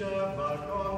Jeff,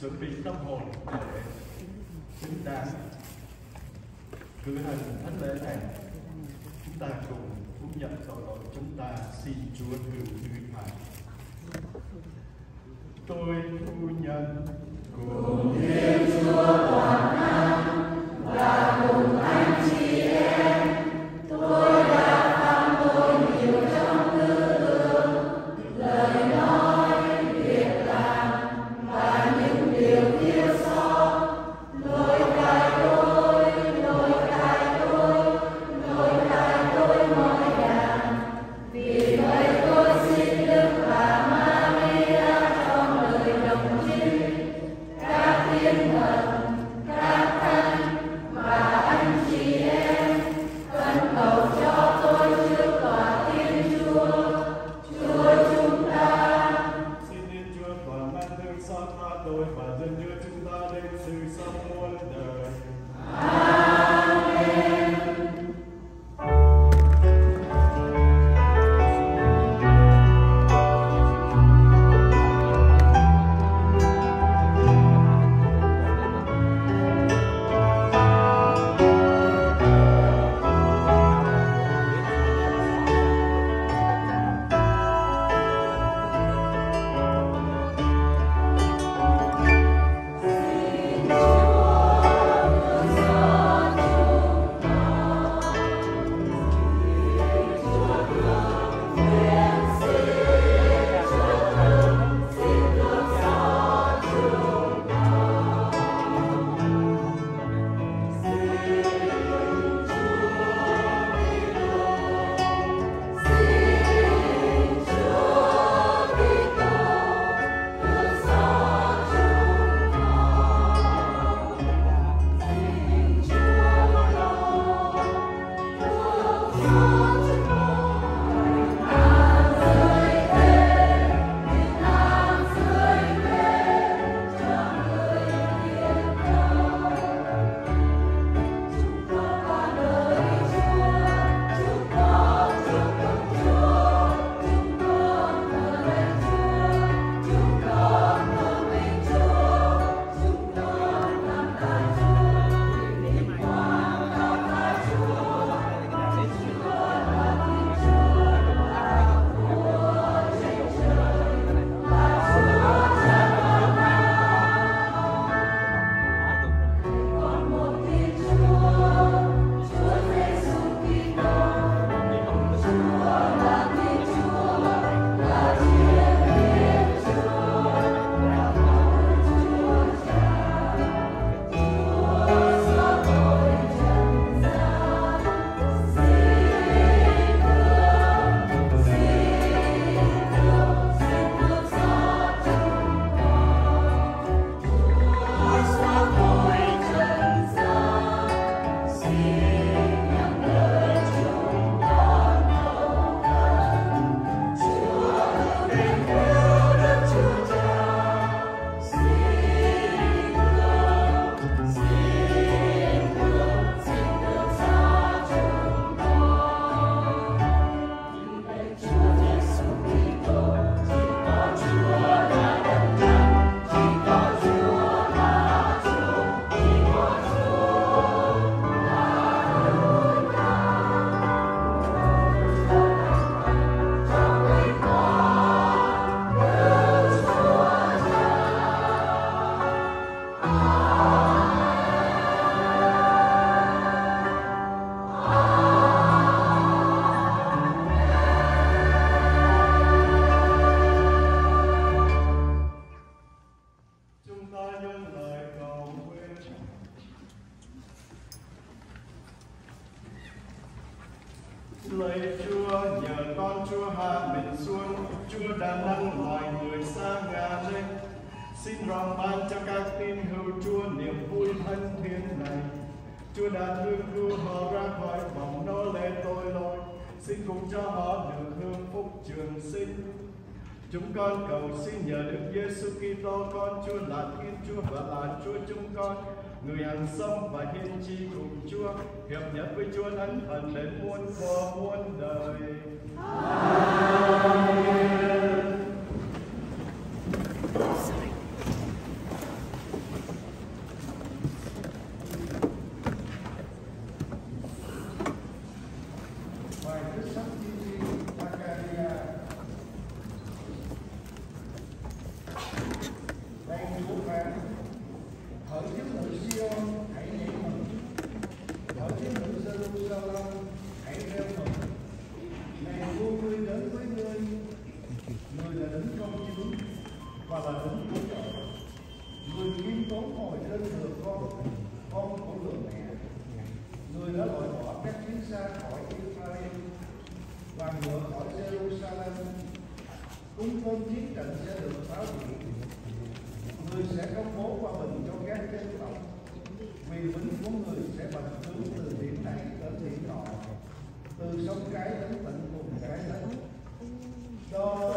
chuẩn bị tâm hồn để chúng ta cử hành thánh lễ này, chúng ta cùng thú nhận tội lỗi chúng ta xin Chúa cứu người phạt tôi thu nhận. Cùng Thiên Chúa toàn năng. người hàng xóm và thiên tri cùng Chúa, hiệp nhất với Chúa Thánh Thần đến muôn qua muôn đời. Amen. giống cái giống tận cùng cái đó cho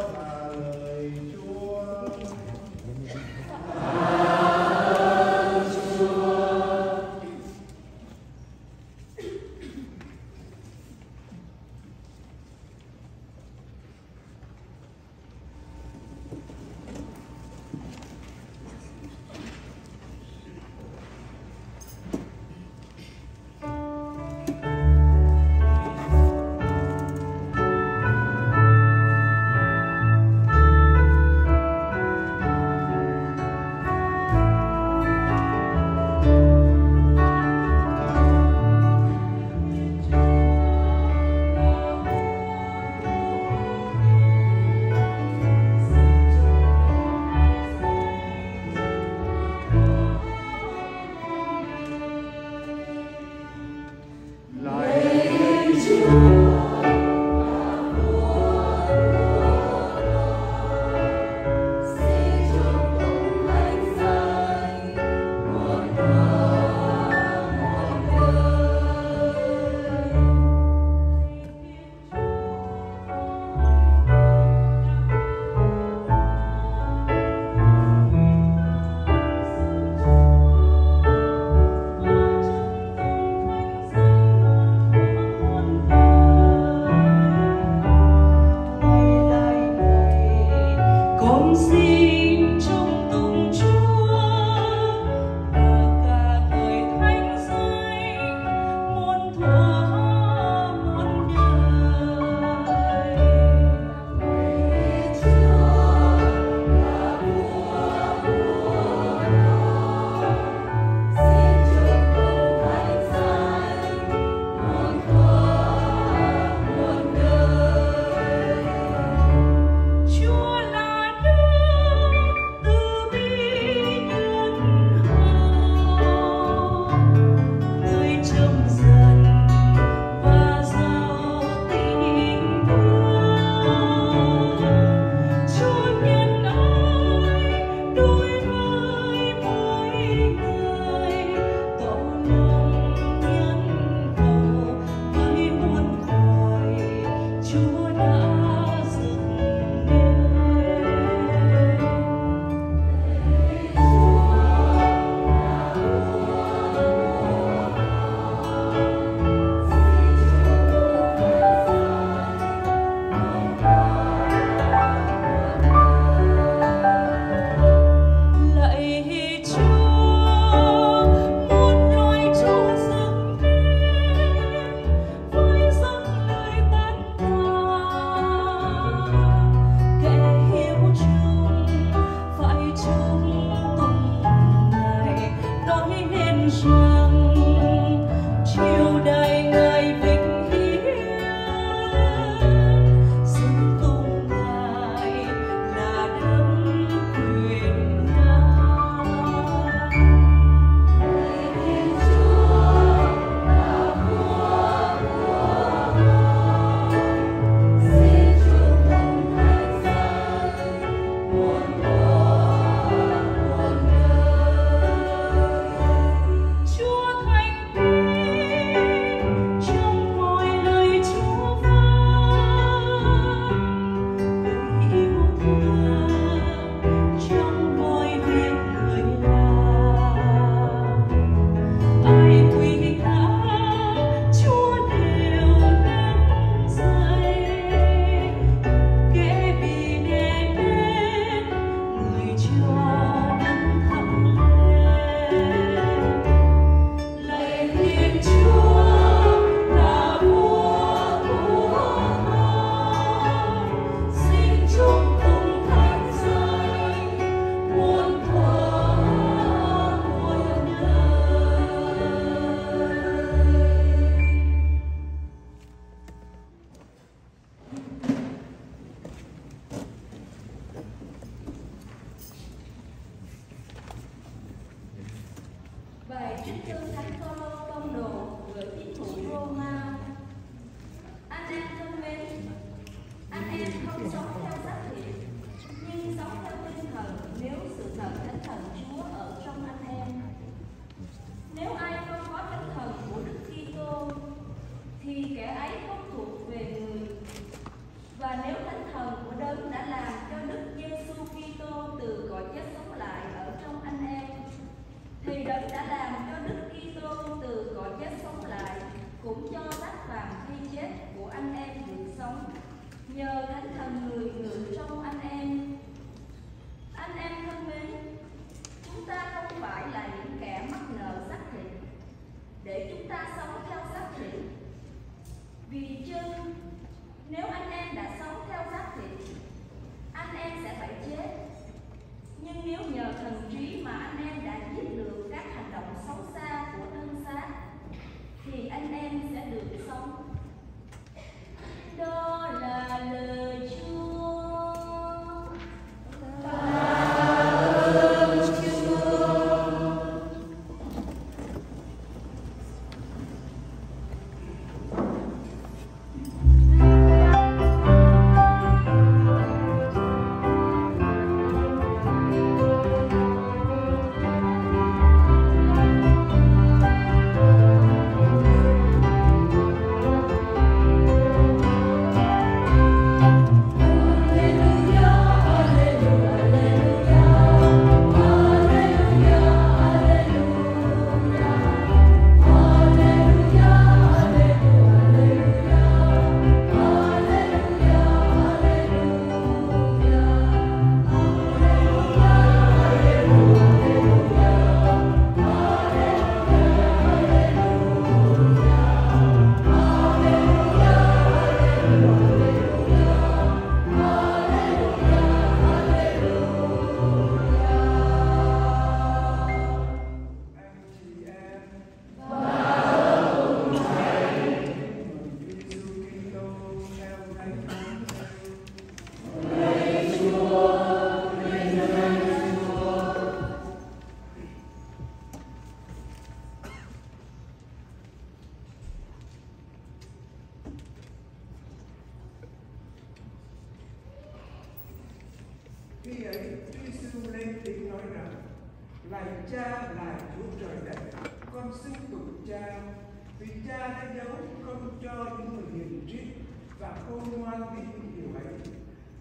không ngoan cái những điều ấy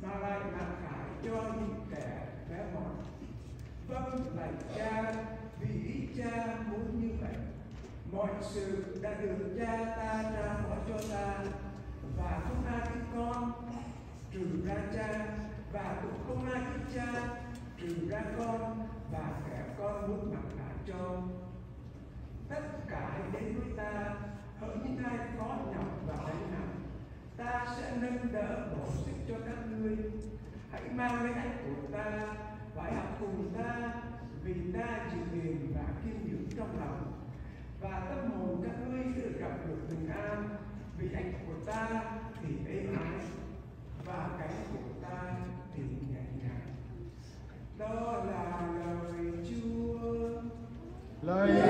mà lại mặc khải cho những kẻ bé mọn vâng lạy cha vì cha muốn như vậy mọi sự đã được cha ta trao hỏi cho ta và không ai biết con trừ ra cha và cũng không ai biết cha trừ ra con và kẻ con muốn mặc khải cho tất cả đến với ta, hỡi những ai có nhọc và gánh nặng ta sẽ nâng đỡ bổ sức cho các ngươi. Hãy mang lấy ách của ta và hãy học cùng ta, vì ta chịu hiền và kiên nhẫn trong lòng. Và tâm hồn các ngươi sẽ được gặp được bình an, vì ảnh của ta thì êm ái, và cánh của ta thì nhẹ nhàng. Đó là lời Chúa. Lời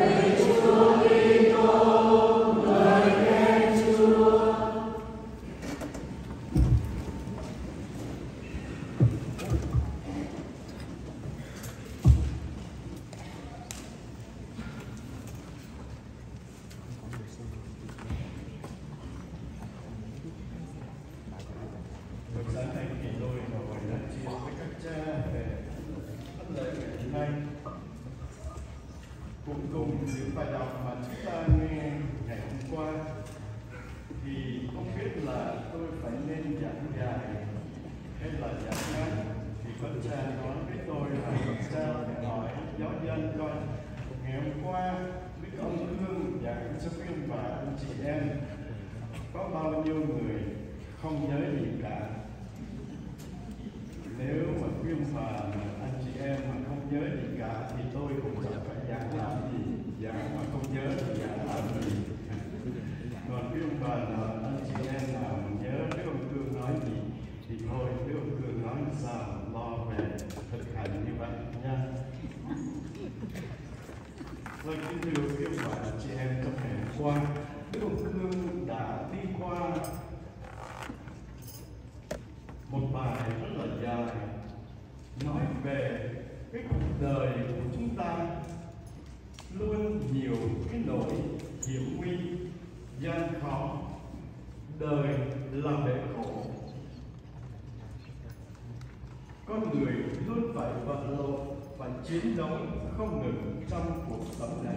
chiến đấu không ngừng trong cuộc sống này.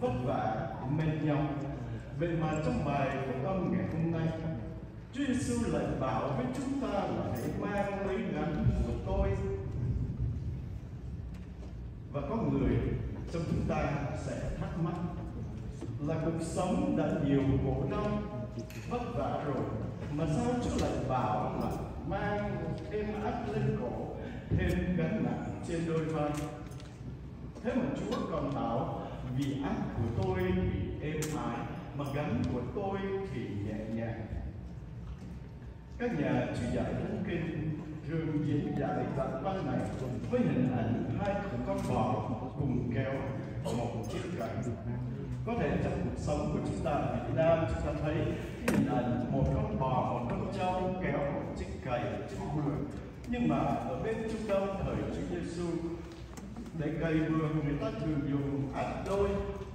Vất vả mệt nhọc vậy mà trong bài phúc âm ngày hôm nay, Chúa Giêsu lại bảo với chúng ta là hãy mang lấy gánh của tôi. Và có người trong chúng ta sẽ thắc mắc là cuộc sống đã nhiều khổ đau, vất vả rồi, mà sao Chúa lại bảo là mang thêm áp lên cổ? Thêm gánh nặng trên đôi vai. Thế mà Chúa còn bảo, vì ác của tôi thì êm ái, mà gánh của tôi thì nhẹ nhàng. Các nhà chủ giải thánh kinh thường diễn giải đoạn văn này với hình ảnh hai con bò cùng kéo một chiếc cày có thể trong cuộc sống của chúng ta ở Việt Nam, chúng ta thấy cái hình ảnh một con bò, một con trâu kéo một chiếc cày chiếc vườn nhưng mà ở bên Trung Đông thời Chúa Giêsu để cày vườn người ta thường dùng ắt à, đôi,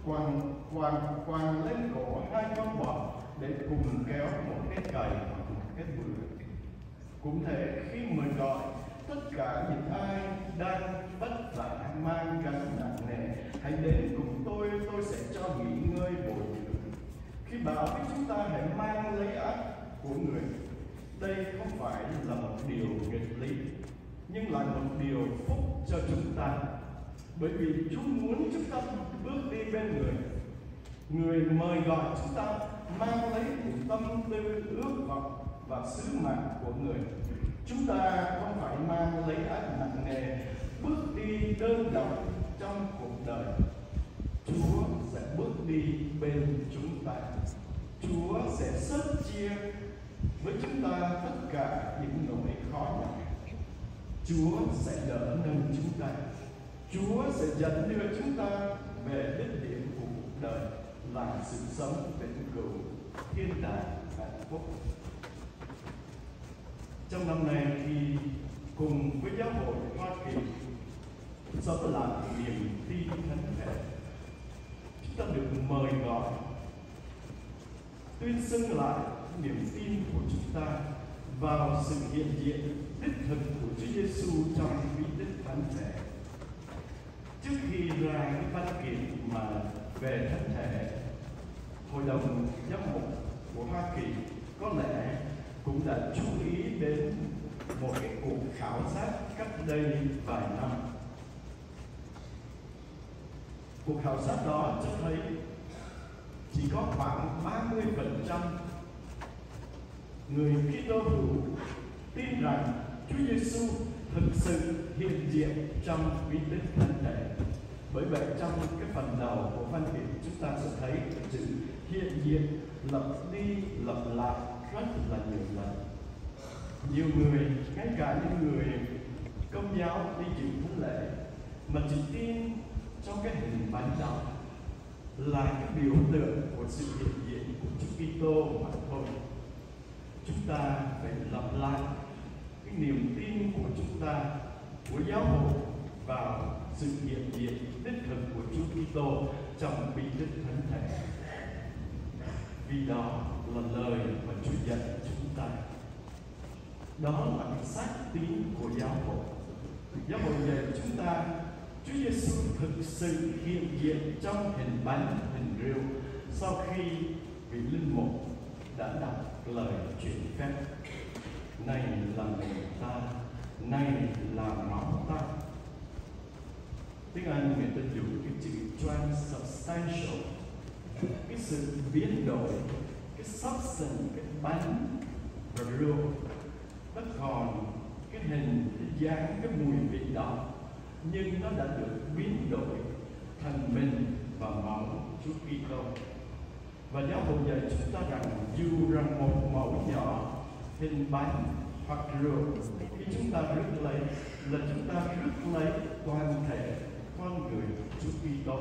quàng quàng quàng lên cổ hai con bò để cùng kéo một cái cày hoặc một cái vườn. Cũng thế, khi mời gọi tất cả những ai đang vất vả, mang gánh nặng nề, hãy đến cùng tôi tôi sẽ cho nghỉ ngơi bồi dưỡng khi bảo với chúng ta hãy mang lấy ác của người đây không phải là một điều nghịch lý, nhưng là một điều phúc cho chúng ta. Bởi vì Chúa muốn chúng ta bước đi bên người. Người mời gọi chúng ta mang lấy những tâm tư ước vọng và sứ mạng của người. Chúng ta không phải mang lấy ác nặng nề, bước đi đơn độc trong cuộc đời. Chúa sẽ bước đi bên chúng ta. Chúa sẽ sớt chia với chúng ta tất cả những nỗi khó nhọc, Chúa sẽ đỡ nâng chúng ta. Chúa sẽ dẫn đưa chúng ta về đích điểm của cuộc đời, là sự sống vĩnh cửu, thiên đàng hạnh phúc. Trong năm nay thì cùng với giáo hội Hoa Kỳ, sống làm niềm tin thánh thể. Chúng ta được mời gọi, tuyên xưng lại niềm tin của chúng ta vào sự hiện diện đích thực của Chúa Giêsu trong bí tích thánh thể. Trước khi ra cái văn kiện mà về thánh thể, hội đồng giám mục của Hoa Kỳ có lẽ cũng đã chú ý đến một cái cuộc khảo sát cách đây vài năm. Cuộc khảo sát đó cho thấy chỉ có khoảng 30% người Kitô hữu tin rằng Chúa Giêsu thực sự hiện diện trong bí tích thánh thể. Bởi vậy trong cái phần đầu của văn kiện chúng ta sẽ thấy chữ hiện diện lặp đi lặp lại rất là nhiều lần. Nhiều người, ngay cả những người công giáo đi dự thánh lễ mà chỉ tin trong cái hình bánh đó là cái biểu tượng của sự hiện diện của Chúa Kitô mà thôi. Chúng ta phải lặp lại cái niềm tin của chúng ta của giáo hội vào sự hiện diện đích thực của Chúa Kitô trong bí tích thánh thể. Vì đó là lời mà Chúa dạy chúng ta. Đó là cái xác tín của giáo hội. Giáo hội dạy chúng ta Chúa Giêsu thực sự hiện diện trong hình bánh, hình rượu sau khi vị linh mục đã đọc lời chuyển phép. Này là người ta, này là máu ta. Tiếng Anh người ta dùng cái chữ transubstantial, cái sự biến đổi, cái substance, cái bánh và rượu nó còn cái hình, cái dáng, cái mùi vị đó nhưng nó đã được biến đổi thành mình và máu Chúa Kitô. Và giáo hội dạy chúng ta rằng dù rằng một mẫu nhỏ, hình bánh hoặc rượu, khi chúng ta rước lấy là chúng ta rước lấy toàn thể con người Chúa Kitô.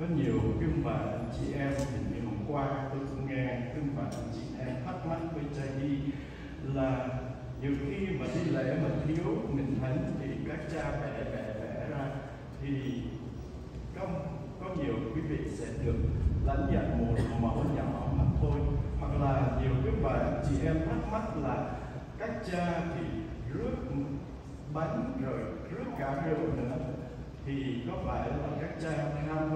Có nhiều cưng bà anh chị em hình như hôm qua tôi cũng nghe cưng bà anh chị em thắc mắc với trai đi là nhiều khi mà đi lễ mà thiếu mình thánh thì các cha vẽ vẽ vẽ ra thì không có nhiều quý vị sẽ được lãnh nhận một mẫu nhỏ mà thôi hoặc là nhiều quý bà chị em thắc mắc là các cha thì rước bánh rồi rước cả rượu nữa thì có phải là các cha tham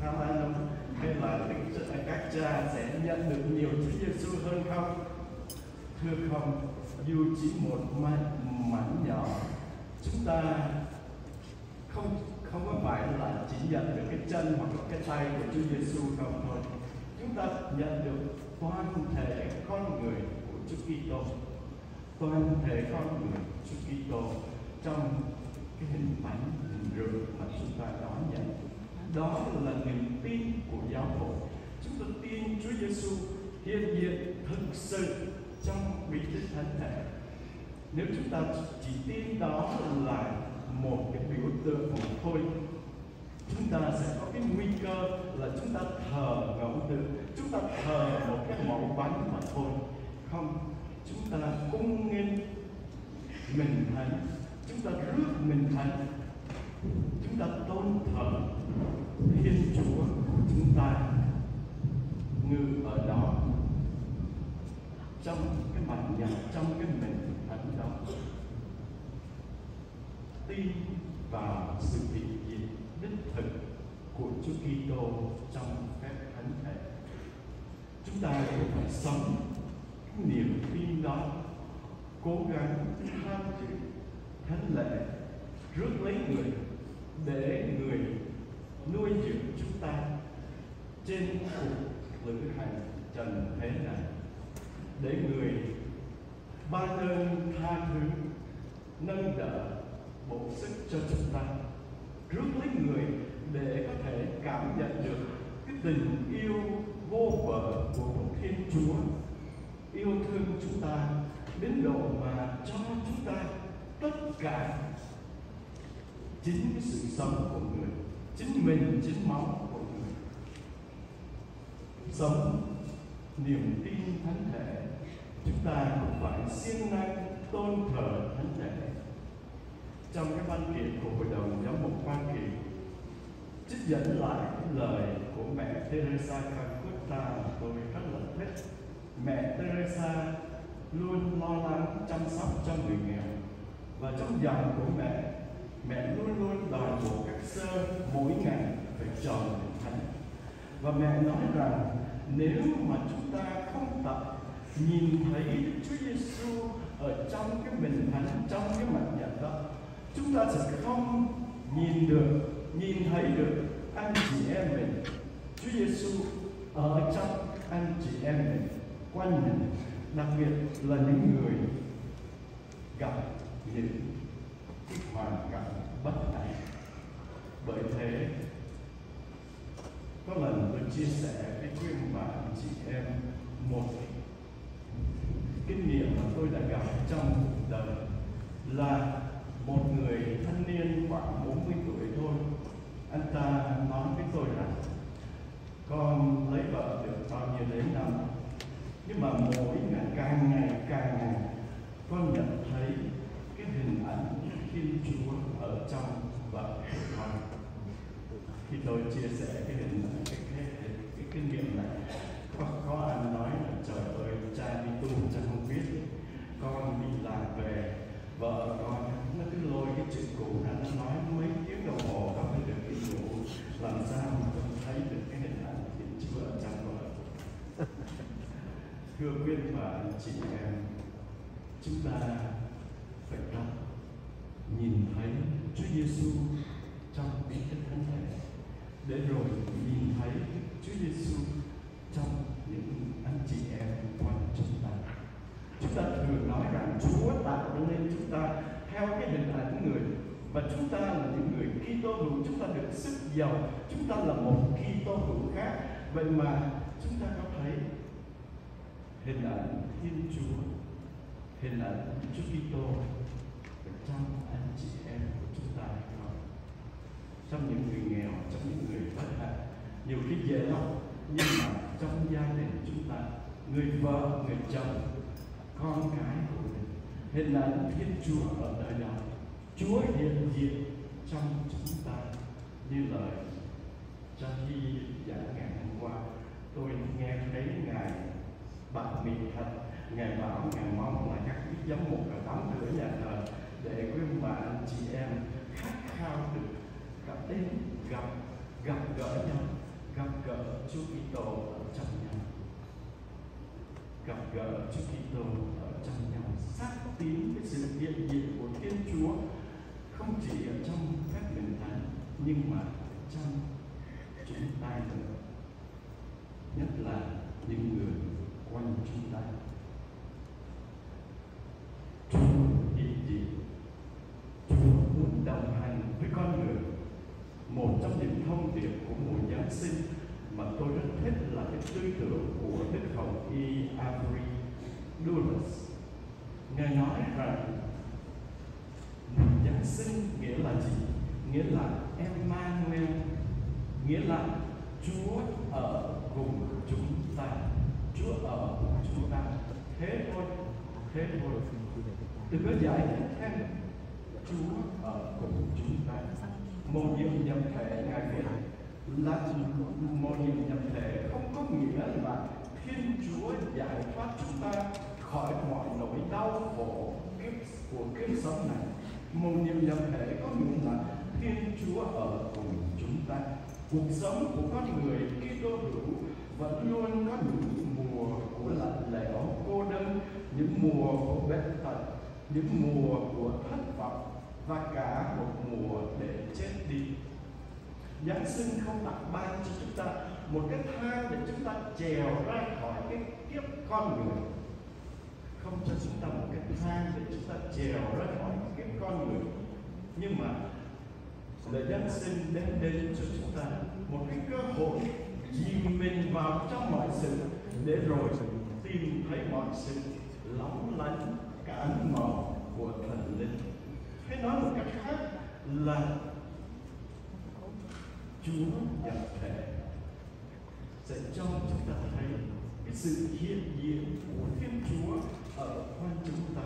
tham ăn không hay là các cha sẽ nhận được nhiều Chúa Giêsu hơn không? Thưa không, dù chỉ một mảnh nhỏ, chúng ta không không có phải là chỉ nhận được cái chân hoặc là cái tay của Chúa Giêsu không thôi. Chúng ta nhận được toàn thể con người của Chúa Kitô, toàn thể con người Chúa Kitô trong cái hình ảnh hình rượu mà chúng ta đón nhận. Đó là niềm tin của giáo hội. Chúng ta tin Chúa Giêsu hiện diện thực sự trong bí tích thánh thể. Nếu chúng ta chỉ tin đó là một cái biểu tượng mà thôi. Chúng ta sẽ có cái nguy cơ là chúng ta thờ ngẫu tự chúng ta thờ một cái mẫu bánh mà thôi. Không, chúng ta cung nghênh mình thánh, chúng ta rước mình thánh, chúng ta tôn thờ thiên chúa, chúng ta ngự ở đó. Trong cái bản nhạc trong cái mình thánh đó tin vào sự hiện diện đích thực của Chúa Kitô trong phép thánh thể. Chúng ta cũng phải sống cái niềm tin đó, cố gắng tham dự thánh lễ, rước lấy người để người nuôi dưỡng chúng ta trên cuộc lữ hành trần thế này để người ban ơn tha thứ nâng đỡ bổ sức cho chúng ta, rước lấy người để có thể cảm nhận được cái tình yêu vô bờ của một Thiên Chúa. Yêu thương chúng ta đến độ mà cho chúng ta tất cả chính cái sự sống của người, chính mình, chính máu của người. Sống niềm tin thánh thể, chúng ta cũng phải siêng năng tôn thờ thánh thể trong cái văn kiện của hội đồng giám mục Hoa Kỳ, trích dẫn lại những lời của mẹ Teresa Calcutta mà tôi rất là thích. Mẹ Teresa luôn lo lắng, chăm sóc cho người nghèo. Và trong dòng của mẹ mẹ luôn luôn đòi bộ các sơ, mỗi ngày phải tròn đến thánh và mẹ nói rằng, nếu mà chúng ta không tập, nhìn thấy Chúa Giêsu ở trong cái bình thánh, trong cái mặt nhận đó chúng ta sẽ không nhìn được, nhìn thấy được anh chị em mình. Chúa Giêsu ở trong anh chị em mình, quanh mình, đặc biệt là những người gặp những hoàn cảnh bất hạnh. Bởi thế, có lần tôi chia sẻ với quý ông bà anh chị em một kinh nghiệm mà tôi đã gặp trong cuộc đời là một người thanh niên khoảng 40 tuổi thôi. Anh ta nói với tôi rằng con lấy vợ được bao nhiêu đấy năm nhưng mà mỗi ngày càng ngày càng ngày con nhận thấy cái hình ảnh Thiên Chúa ở trong vợ của con. Khi tôi chia sẻ cái hình ảnh cái cái, cái, cái kinh nghiệm này có, có anh nói là trời ơi cha đi tu cha không biết. Con đi làm về vợ con nó chuyện cũ ra nói mấy tiếng đồng hồ không mới được đi ngủ làm sao mà không thấy được cái hình ảnh Thiên Chúa ở trong vợ thưa quý và anh chị em, chúng ta phải đọc, nhìn thấy Chúa Giêsu trong bí tích thánh thể để rồi nhìn thấy Chúa Giêsu trong những anh chị em quanh chúng ta. Chúng ta thường nói rằng Chúa tạo nên chúng ta theo cái hình ảnh người. Và chúng ta là những người Kitô hữu, chúng ta được sức giàu, chúng ta là một Kitô hữu khác. Vậy mà chúng ta có thấy hình ảnh Thiên Chúa, hình ảnh Chúa Kitô ở trong anh chị em của chúng ta hay không? Trong những người nghèo, trong những người bất hạnh, nhiều khi dễ lắm, nhưng mà trong gia đình chúng ta, người vợ, người chồng, con cái của mình hình ảnh thiên chúa ở nơi đó. Chúa hiện diện trong chúng ta như lời cha khi giảng ngày hôm qua. Tôi nghe thấy ngài bạc miệng thật, ngài bảo, ngài mong là các quý giám mục ở tám cửa nhà thờ để quý ông bà anh chị em khát khao được gặp đến, gặp gặp gỡ nhau, gặp gỡ Chúa Kitô ở trong nhà. Gặp gỡ Chúa Kitô ở tín, cái sự hiện diện của Thiên Chúa, không chỉ ở trong các nền thánh nhưng mà trong chúng ta nữa. Nhất là những người quanh chúng ta. Chúa hiện diện. Chúa muốn đồng hành với con người. Một trong những thông điệp của mùa Giáng sinh mà tôi rất thích là cái tư tưởng của Đức Hồng Y Avery Dulles. Ngài nói rằng Giáng sinh nghĩa là gì? Nghĩa là Emmanuel, nghĩa là Chúa ở cùng chúng ta. Chúa ở cùng chúng ta. Thế thôi, thế thôi. Đừng có giải thích thêm. Chúa ở cùng chúng ta. Một điều nhập thể Ngài viết là một điều nhập thể không có nghĩa là Thiên Chúa giải thoát chúng ta khỏi mọi nỗi đau khổ kiếp của kiếp sống này. Một niềm nhập thể có nghĩa là Thiên Chúa ở cùng chúng ta. Cuộc sống của con người Kitô hữu vẫn luôn có những mùa của lạnh lẽo, cô đơn, những mùa của bệnh tật, những mùa của thất vọng và cả một mùa để chết đi Giáng sinh không tặng ban cho chúng ta một cái thang để chúng ta trèo ra khỏi cái kiếp con người không cho chúng ta một cái thang để chúng ta trèo ra khỏi cái con người. Nhưng mà lời Giáng sinh đem đến cho chúng ta một cái cơ hội chìm mình vào trong mọi sự để rồi tìm thấy mọi sự lóng lánh cả ánh màu của thần linh. Hay nói một cách khác là Chúa nhập thể sẽ cho chúng ta thấy cái sự hiện diện của Thiên Chúa Ờ, ở quanh chúng ta.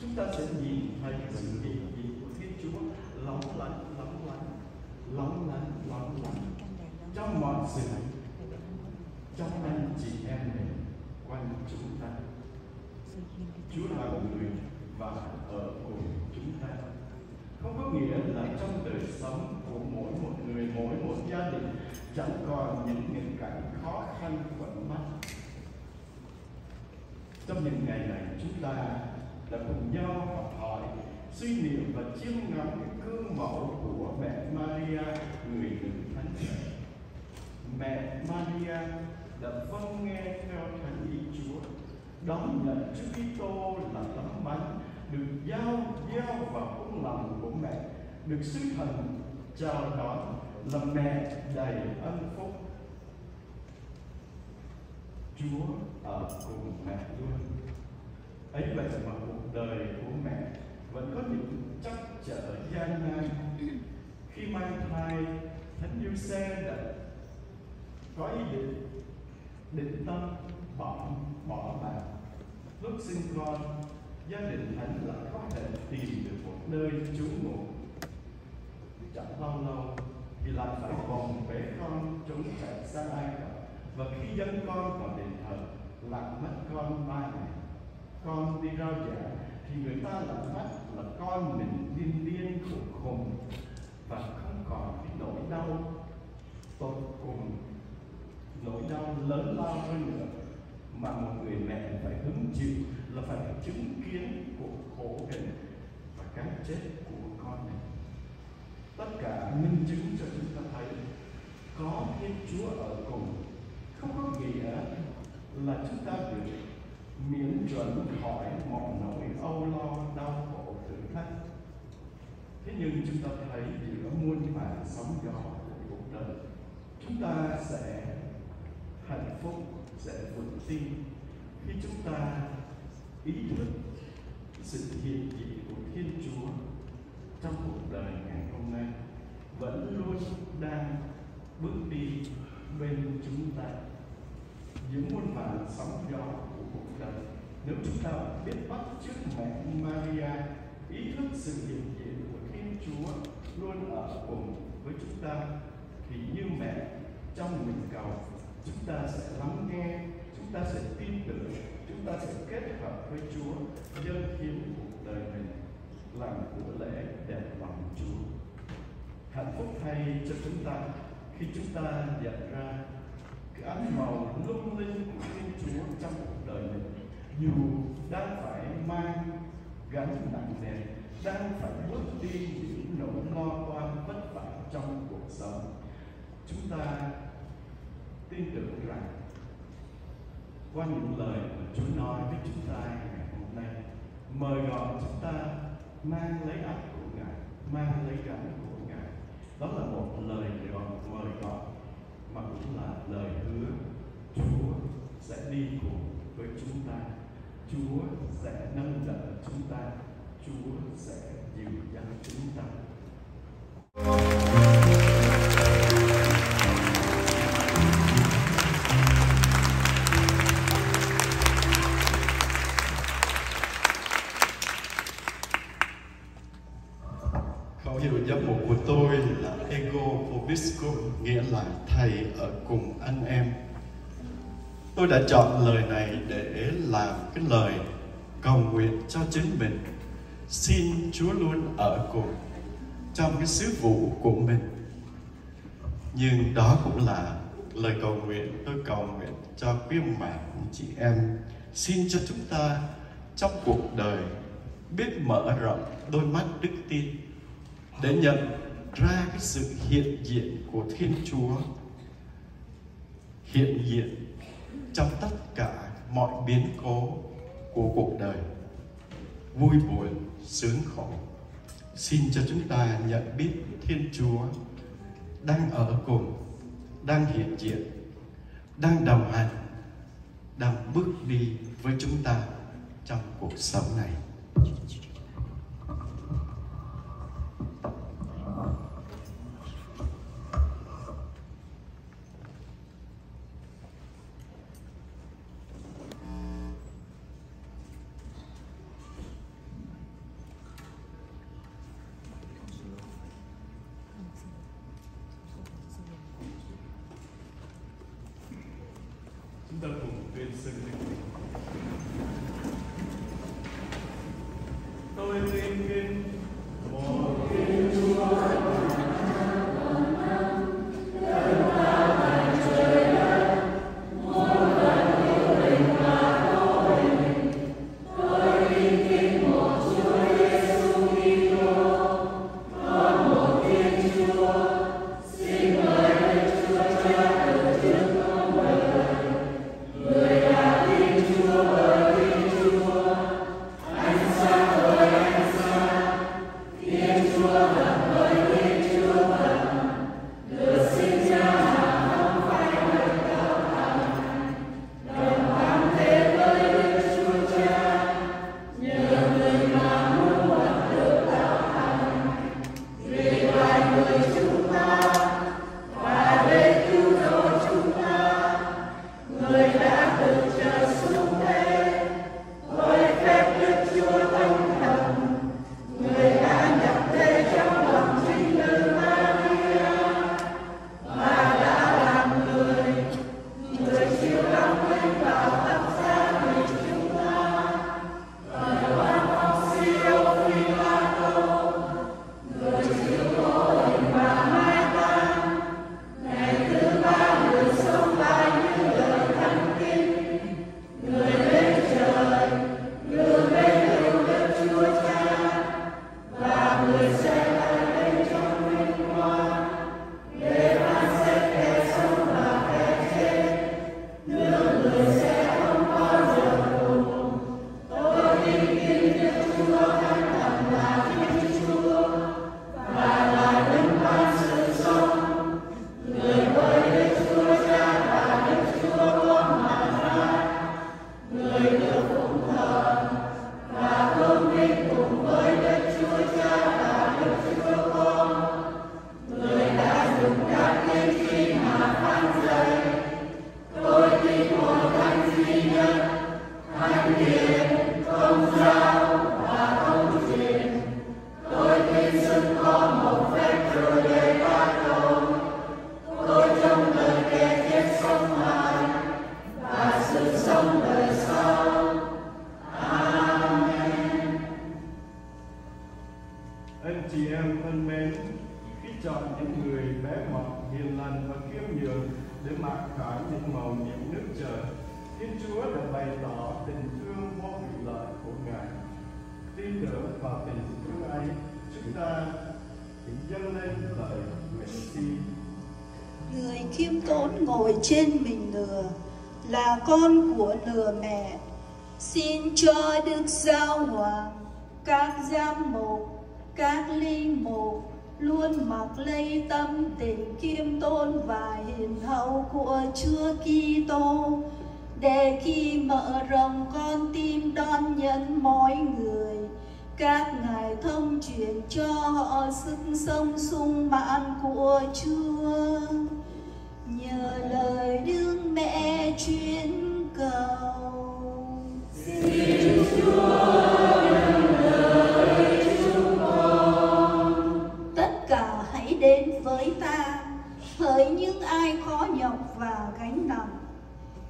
Chúng ta sẽ nhìn thấy sự hiện diện của Thiên Chúa lóng lánh, lóng lánh, lóng lánh, lóng lánh trong mọi sự trong anh chị em mình quanh chúng ta. Chúa là người và ở cùng chúng ta không có nghĩa là trong đời sống của mỗi một người mỗi một gia đình chẳng còn những nghịch cảnh khó khăn quẩn trong những ngày này, chúng ta đã cùng nhau học hỏi suy niệm và chiêm ngắm cái gương mẫu của mẹ Maria, người nữ thánh thể mẹ Maria đã vâng nghe theo thánh ý Chúa, đón nhận Chúa Kitô là tấm bánh được giao giao vào cung lòng của mẹ, được sứ thần, chào đón là mẹ đầy ân phúc. Chúa ở cùng mẹ luôn ấy vậy mà cuộc đời của mẹ vẫn có những trắc trở gian nan. Khi mang thai, thánh yêu xe đã có ý định định tâm bỏ bỏ bạn lúc sinh con. Gia đình thánh lại có thể tìm được một nơi trú ngụ. Chẳng bao lâu thì lại phải vòng về con trốn chạy sang Ai và khi dân con vào đền thờ làm mất con ba ngày con đi rao giảng, thì người ta làm mắt là con mình điên điên khủng khùng và không còn cái nỗi đau tột cùng, nỗi đau lớn lao hơn nữa mà một người mẹ phải hứng chịu là phải chứng kiến cuộc khổ hình và cái chết của con mình. Tất cả minh chứng cho chúng ta thấy có Thiên Chúa ở cùng không có nghĩa là chúng ta được miễn chuẩn khỏi mọi nỗi âu lo, đau khổ thử thách thế nhưng chúng ta thấy giữa muôn vàn sóng gió của cuộc đời. Chúng ta sẽ hạnh phúc, sẽ vững tin khi chúng ta ý thức sự hiện diện của Thiên Chúa trong cuộc đời ngày hôm nay vẫn luôn đang bước đi bên chúng ta những muôn vàn sóng gió của cuộc đời. Nếu chúng ta biết bắt chước mẹ Maria, ý thức sự hiện diện của Thiên Chúa luôn ở cùng với chúng ta, thì như mẹ, trong mình cầu, chúng ta sẽ lắng nghe, chúng ta sẽ tin tưởng, chúng ta sẽ kết hợp với Chúa dâng hiến cuộc đời mình, làm của lễ đẹp lòng Chúa. Hạnh phúc thay cho chúng ta khi chúng ta nhận ra cái ánh màu lung linh của Thiên Chúa trong cuộc đời mình, dù đang phải mang gánh nặng nề đang phải bước đi những nỗi lo toan vất vả trong cuộc sống chúng ta tin tưởng rằng qua những lời mà Chúa nói với chúng ta ngày hôm nay mời gọi chúng ta mang lấy áp của Ngài mang lấy gánh của Ngài. Đó là một lời gọi mời gọi mà cũng là lời hứa, Chúa sẽ đi cùng với chúng ta. Chúa sẽ nâng đỡ chúng ta. Chúa sẽ dìu dắt chúng ta. Nghĩa là thầy ở cùng anh em. Tôi đã chọn lời này để làm cái lời cầu nguyện cho chính mình. Xin Chúa luôn ở cùng trong cái sứ vụ của mình. Nhưng đó cũng là lời cầu nguyện tôi cầu nguyện cho quý ông bà chị em. Xin cho chúng ta trong cuộc đời biết mở rộng đôi mắt đức tin, để nhận ra cái sự hiện diện của Thiên Chúa. Hiện diện trong tất cả mọi biến cố của cuộc đời. Vui buồn, sướng khổ. Xin cho chúng ta nhận biết Thiên Chúa đang ở cùng, đang hiện diện, đang đồng hành, đang bước đi với chúng ta trong cuộc sống này. Là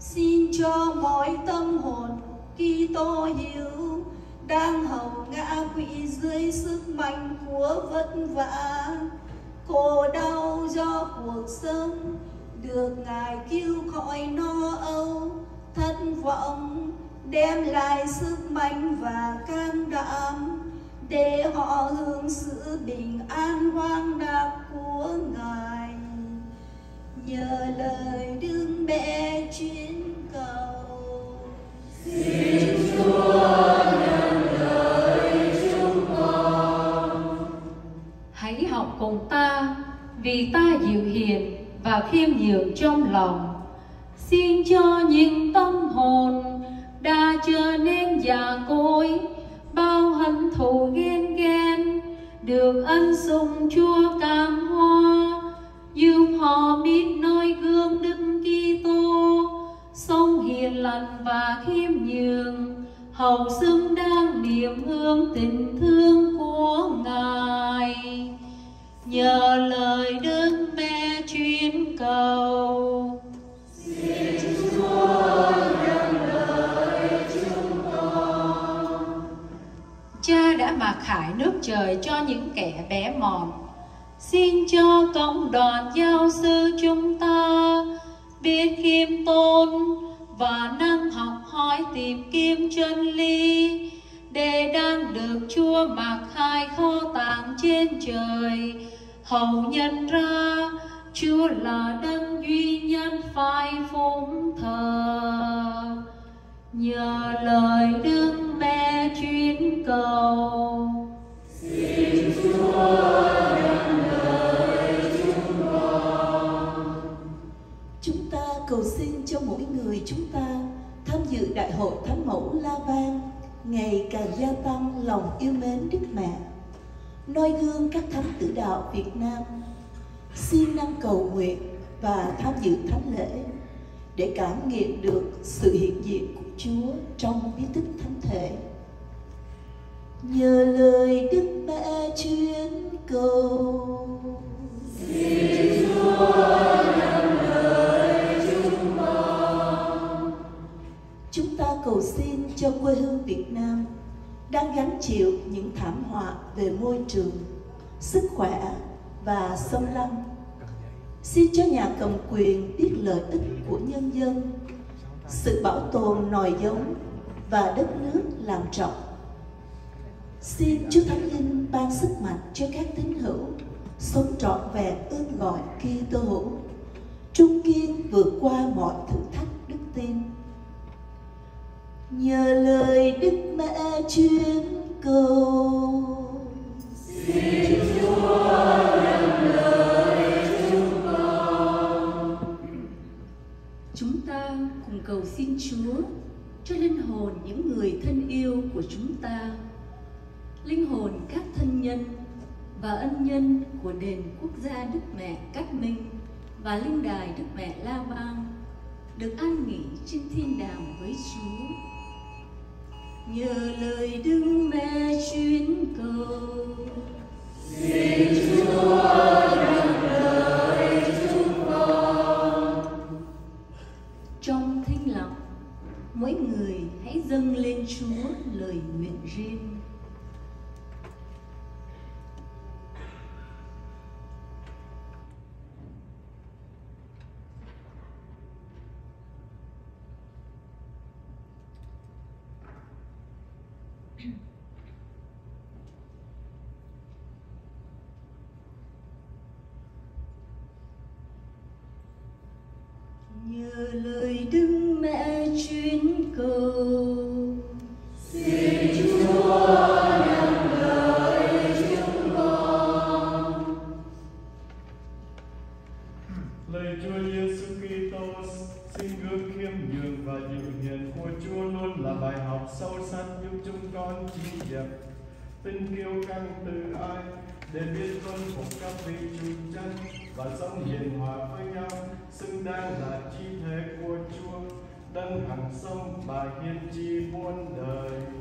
xin cho mọi tâm hồn Kitô hiếu đang hầu ngã quỵ dưới sức mạnh của vất vả. Khổ đau do cuộc sống được ngài cứu khỏi no âu, thất vọng đem lại sức mạnh và can đảm để họ hưởng sự bình an hoang lạc của ngài. Nhờ lời đứng mẹ chuyên hãy học cùng ta, vì ta dịu hiền và khiêm nhường trong lòng. Xin cho những tâm hồn đã trở nên già cỗi, bao hận thù ghen ghen được ân sủng chúa cảm hoa giúp họ biết noi gương đức Kitô sống hiền lành và khiêm nhường, hầu xứng đáng niềm hương tình thương của ngài. Nhờ lời đức mẹ chuyên cầu. Cha đã mặc khải nước trời cho những kẻ bé mòn. Xin cho cộng đoàn giáo sư chúng ta biết khiêm tôn và năng học hỏi tìm kiếm chân lý. Để đang được Chúa mặc khai kho tàng trên trời, hầu nhận ra Chúa là đấng duy nhất phải phụng thờ. Nhờ lời Đức Mẹ chuyên cầu. Xin Chúa cầu xin cho mỗi người chúng ta tham dự Đại hội Thánh Mẫu La Vang ngày càng gia tăng lòng yêu mến Đức Mẹ, noi gương các thánh tử đạo Việt Nam, xin năng cầu nguyện và tham dự thánh lễ để cảm nghiệm được sự hiện diện của Chúa trong bí tích thánh thể. Nhờ lời Đức Mẹ chuyên cầu. Xin Chúa cầu xin cho quê hương Việt Nam đang gánh chịu những thảm họa về môi trường, sức khỏe và xâm lâm. Xin cho nhà cầm quyền biết lợi ích của nhân dân, sự bảo tồn nòi giống và đất nước làm trọng. Xin Chúa Thánh Linh ban sức mạnh cho các tín hữu sống trọn vẹn ơn gọi Kitô hữu, trung kiên vượt qua mọi thử thách đức tin. Nhờ lời Đức Mẹ chuyên cầu. Xin Chúa nhận lời chúng con. Chúng ta cùng cầu xin Chúa cho linh hồn những người thân yêu của chúng ta, linh hồn các thân nhân và ân nhân của đền quốc gia Đức Mẹ cát Minh và linh đài Đức Mẹ La Vang được an nghỉ trên thiên đàng với Chúa. Nhờ lời Đức Mẹ chuyên cầu. Xin Chúa nhận lời chúng con. Trong thinh lặng, mỗi người hãy dâng lên Chúa lời nguyện riêng. Nhờ lời đức mẹ chuyến cầu. Xin Chúa nghe lời chúng con lời Chúa Giêsu Kitô, xin gương khiêm nhường và dịu hiền. Của Chúa luôn là bài học sâu sắc giúp chúng con chi dẹp tin kiêu căng từ ai để biết tuân phục các vị chủ chân và sống hiền hòa với nhau xứng đáng là chi thể của Chúa sống bài hiền chi muôn đời.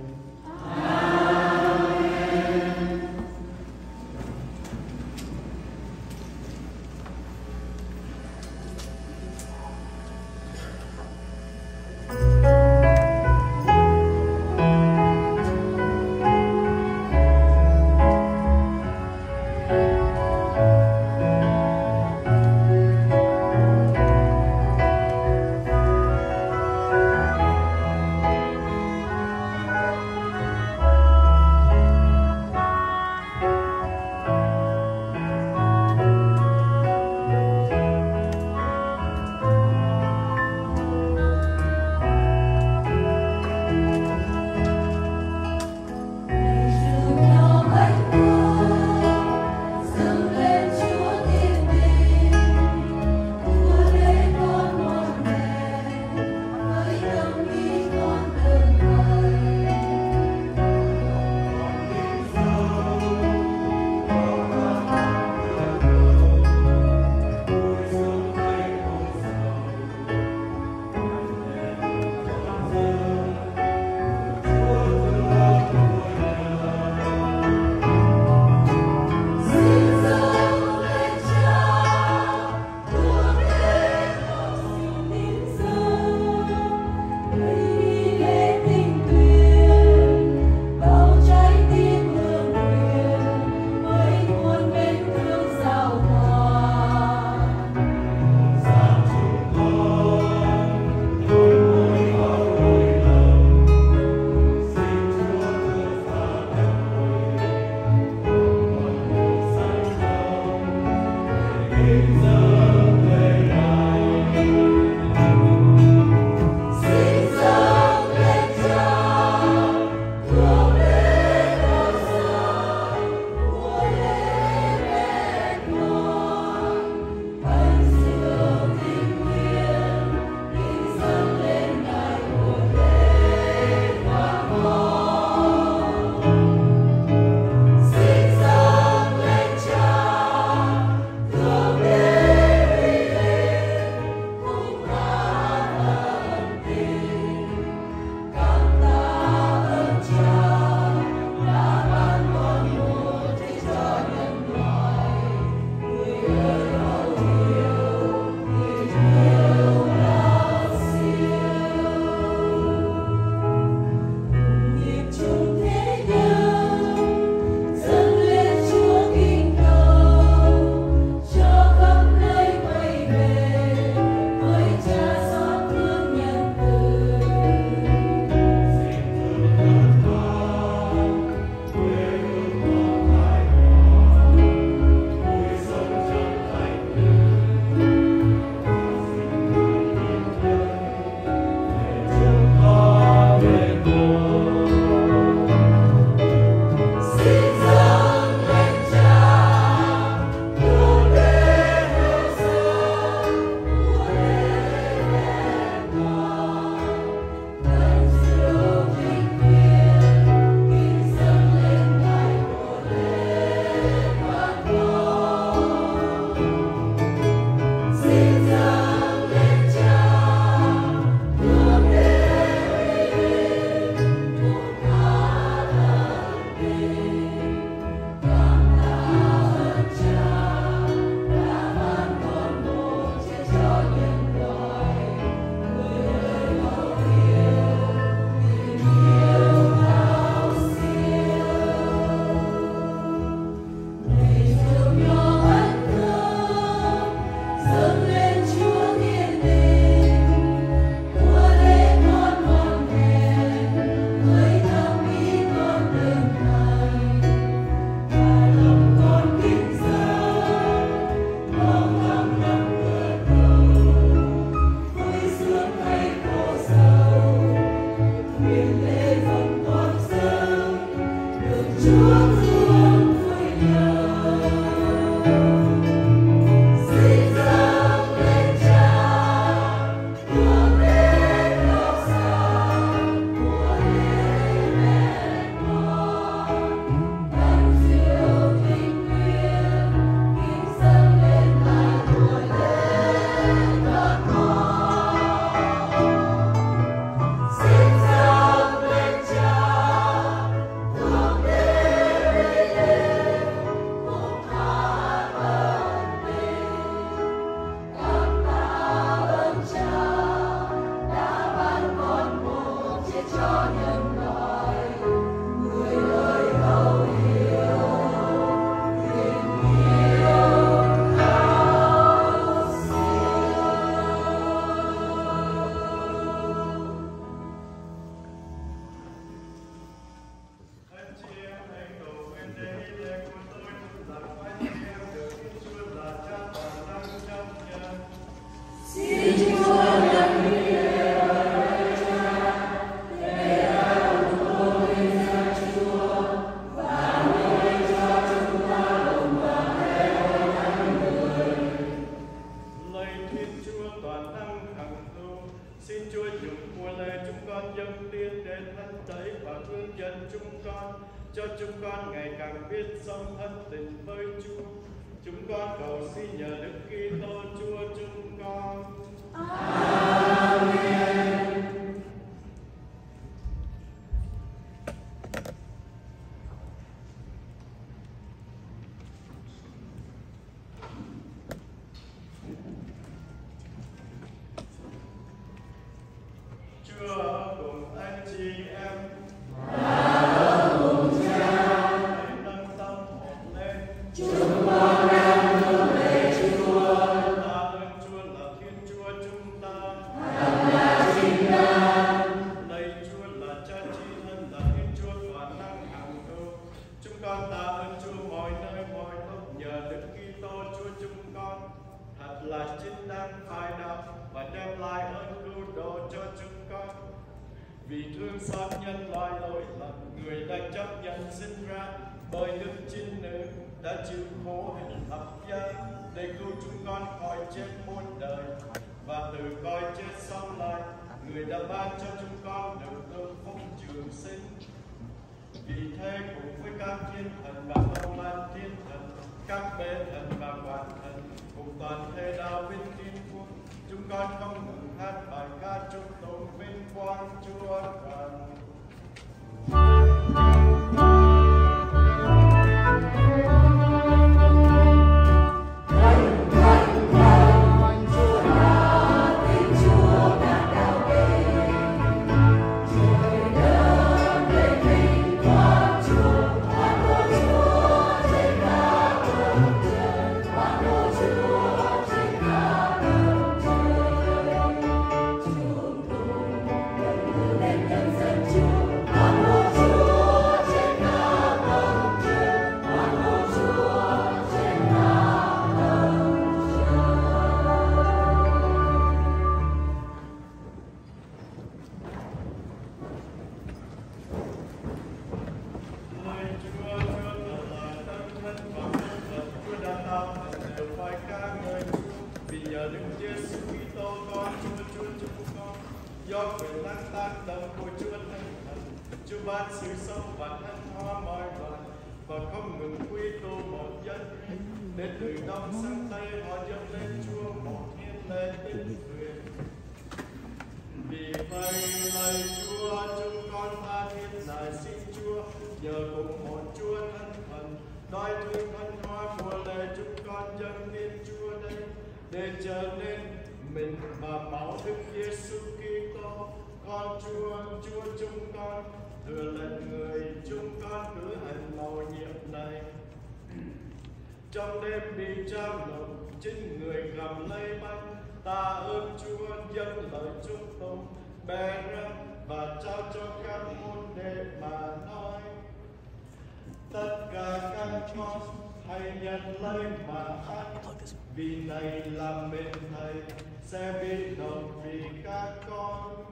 Chúa, Chúa chúng con, thừa lệnh người chúng con cứ hành màu nhiệm này. Trong đêm bị trao lộng, chính người cầm lấy băng. ta ơn Chúa dâng lời chúc tụng, bè ra và trao cho các môn đệ mà nói. Tất cả các con hãy nhận lấy mà ăn, vì này là mệnh thầy sẽ biết đồng vì các con.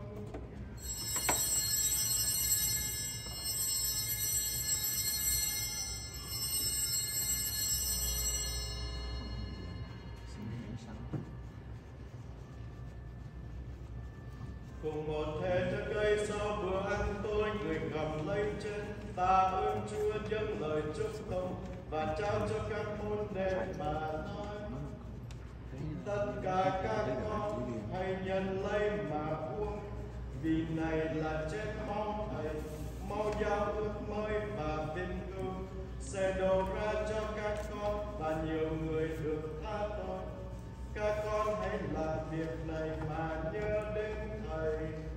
cùng một thế trái cây sau bữa ăn tôi người ngầm lấy trên ta ơn chúa những lời chúc tụng và trao cho các môn đệ mà nói. Tất cả các con hãy nhận lấy mà uống vì này là chết mong thầy. Mau giao ước mới và vinh hương. Sẽ đổ ra cho các con và nhiều người được tha tội các con hãy làm việc này mà nhớ đến thầy.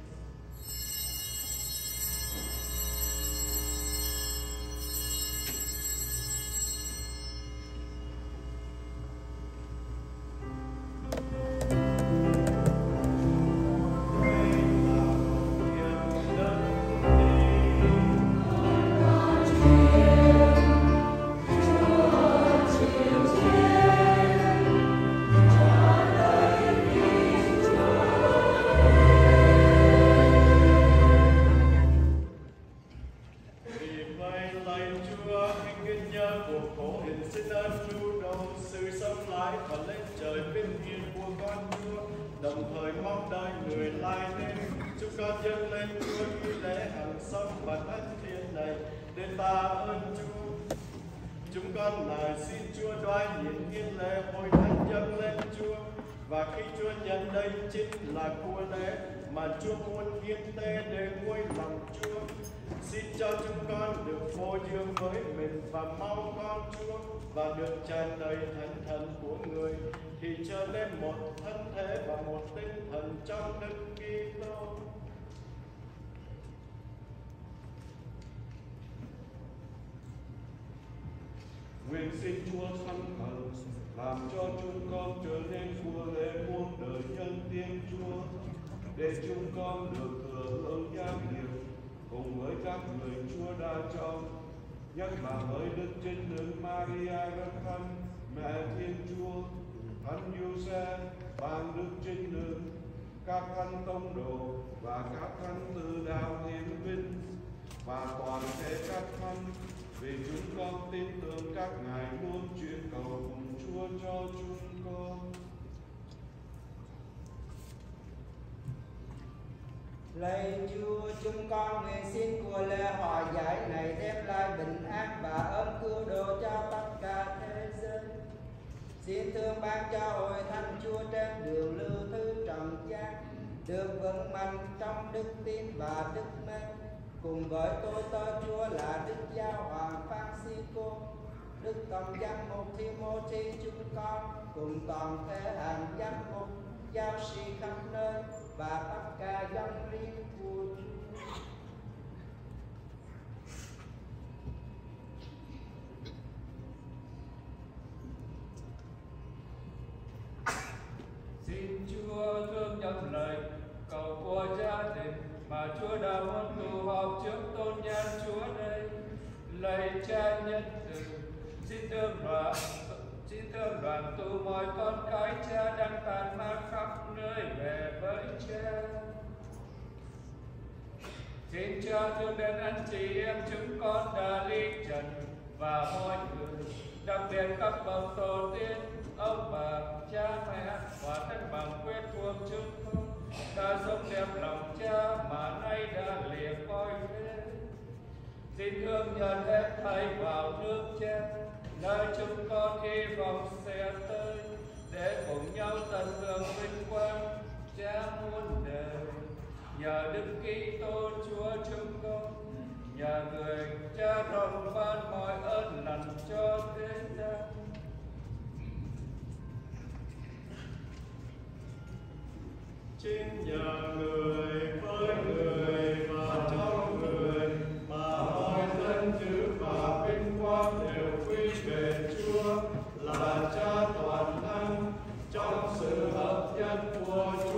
Tạ ta ơn Chúa. Chúng con lại xin Chúa đoái những thiên lễ hội thánh dâng lên Chúa và khi Chúa nhận đây chính là của lễ mà Chúa muốn hiến tế để nguôi lòng Chúa. Xin cho chúng con được vô dương với mình và mau con Chúa và được tràn đầy thánh thần của người thì trở nên một thân thể và một tinh thần trong Đức Kitô. Nguyện xin Chúa thánh thần, làm cho chúng con trở nên vua lễ muôn đời nhân tiên Chúa, để chúng con được thừa hưởng gia nghiệp cùng với các người Chúa đã cho, nhất là với Đức Trinh Nữ Maria rất thân, mẹ Thiên Chúa Thánh Giuse ban Đức Trinh Nữ, các thánh tông đồ và các thánh từ đạo hiến vinh và toàn thể các thánh vì chúng con tin tưởng các ngài luôn truyền cầu cùng Chúa cho chúng con. Lạy Chúa, chúng con nguyện xin của lễ hòa giải này đem lại bình an và ơn cứu độ cho tất cả thế giới. Xin thương ban cho hội thánh Chúa trên đường lưu thư trần gian được vững mạnh trong đức tin và đức mến cùng với tôi tớ Chúa là Đức Giáo Hoàng Francisco, Đức Tổng giám mục Timothy chúng con cùng toàn thể hàng giám mục giáo sĩ khắp nơi và tất cả dân riêng của Chúa. Xin Chúa thương nhận lời cầu của gia đình mà Chúa đã muốn tụ họp trước tôn nhan Chúa đây. Lạy cha nhân từ, xin thương đoàn, xin thương đoàn tụ mọi con cái cha đang tàn ma khắp nơi về với cha. Xin cha thương đến anh chị em chúng con đã ly trần và mọi người, đặc biệt các bậc tổ tiên, ông bà, cha mẹ và thân bằng quê thuộc chúng con đã sống đẹp lòng cha mà nay đã lìa coi thế. Xin thương nhận hết thầy vào nước cha, nơi chúng con hy vọng sẽ tới để cùng nhau tận hưởng vinh quang cha muôn đời. Nhờ Đức Kitô Chúa chúng con, nhờ người cha rộng ban mọi ơn lành cho thế gian. Là Cha toàn năng trong sự hợp nhất của Chúa.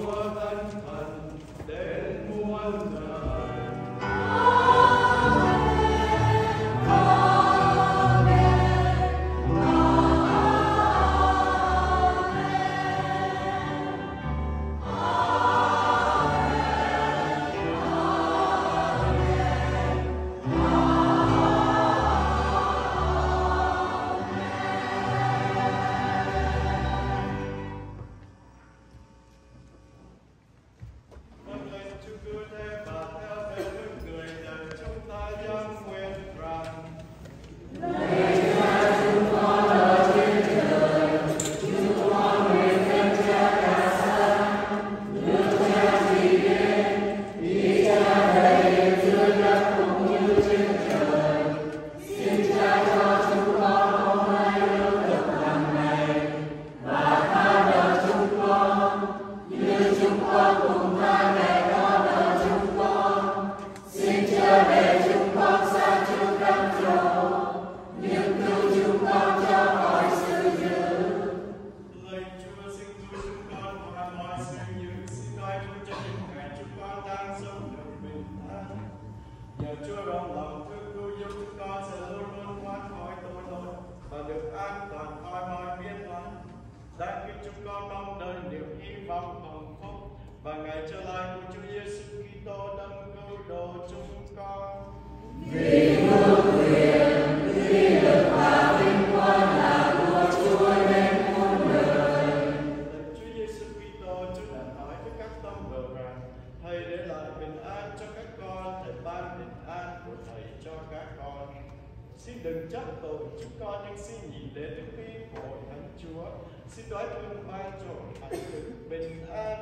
Xin đói thương mai trổ hạnh phúc, bình an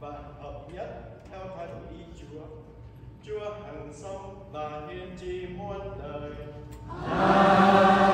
và hợp nhất theo thánh ý Chúa. Chúa hằng sống và hiền tri muôn đời. Amen.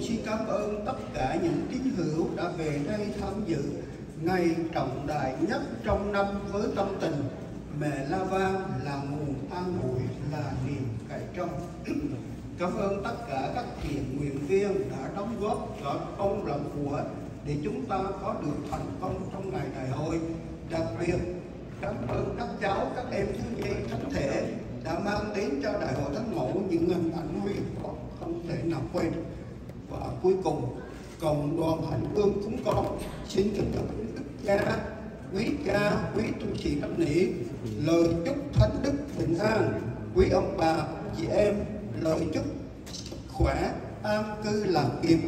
Cũng xin cảm ơn tất cả những tín hữu đã về đây tham dự ngày trọng đại nhất trong năm với tâm tình mẹ lava là nguồn an ủi là niềm cậy trong. Cảm ơn tất cả các thiện nguyện viên đã đóng góp cho công lẫn của để chúng ta có được thành công trong ngày đại hội. Đặc biệt, cảm ơn các cháu, các em thiếu nhi thánh thể đã mang đến cho đại hội thánh mẫu những hình ảnh huy không thể nào quên. Và cuối cùng, cộng đoàn hạnh hương chúng con xin kính trọng đức cha, quý cha, quý tu sĩ cấp nỉ, lời chúc thánh đức bình an, quý ông bà, chị em, lời chúc khỏe, an cư làm nghiệp,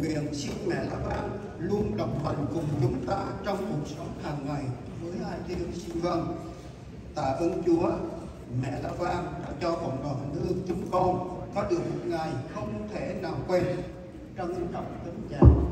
nguyện xin mẹ la ban luôn đồng hành cùng chúng ta trong cuộc sống hàng ngày với hai tiếng xin vâng tạ ơn Chúa mẹ La Vang đã cho cộng đoàn hạnh hương chúng con có được một ngày không thể nào quên trân trọng kính chào